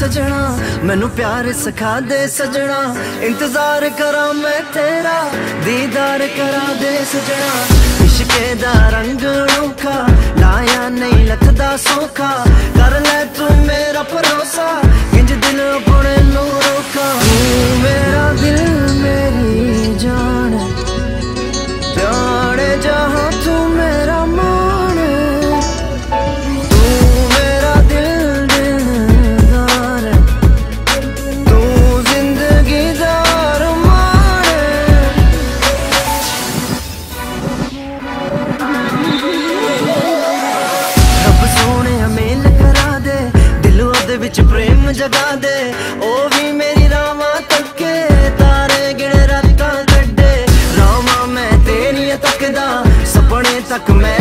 ਸਜਣਾ, ਮੈਨੂੰ ਪਿਆਰ ਸਿਖਾ ਦੇ ਸਜਣਾ। ਇੰਤਜ਼ਾਰ ਕਰਾਂ ਮੈਂ ਤੇਰਾ, ਦੀਦਾਰ ਕਰਾ ਦੇ ਸਜਣਾ। ਇਸ਼ਕੇ ਦਾ ਰੰਗ ਅਨੋਖਾ, ਲਾਇਆ ਨਹੀਂ ਲੱਥਦਾ ਸੋਖਾ। ਦਿਲ ਵਿੱਚ ਪ੍ਰੇਮ ਜਗਾ ਦੇ, ਉਹ ਵੀ ਮੇਰੀ ਰਾਵਾਂ ਤੱਕੇ। ਤਾਰੇ ਗਿਣੇ ਰਾਤਾਂ ਕੱਢੇ। ਰਾਵਾਂ ਮੈਂ ਤੇਰੀਆਂ ਤੱਕਦਾ, ਸੁਪਨੇ ਤੱਕ ਮੈਂ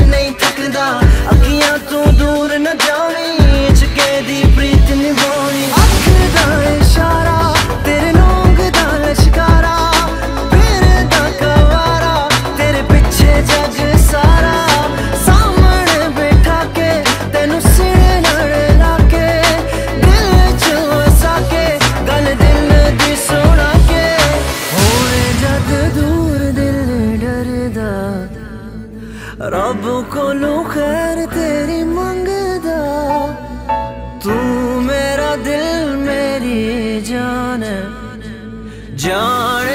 ਰੱਬ ਕੋਲੋਂ ਖੈਰ ਤੇਰੀ ਮੰਗਦਾ। ਤੂੰ ਮੇਰਾ ਦਿਲ ਮੇਰੀ ਜਾਨ। ਜਾਨ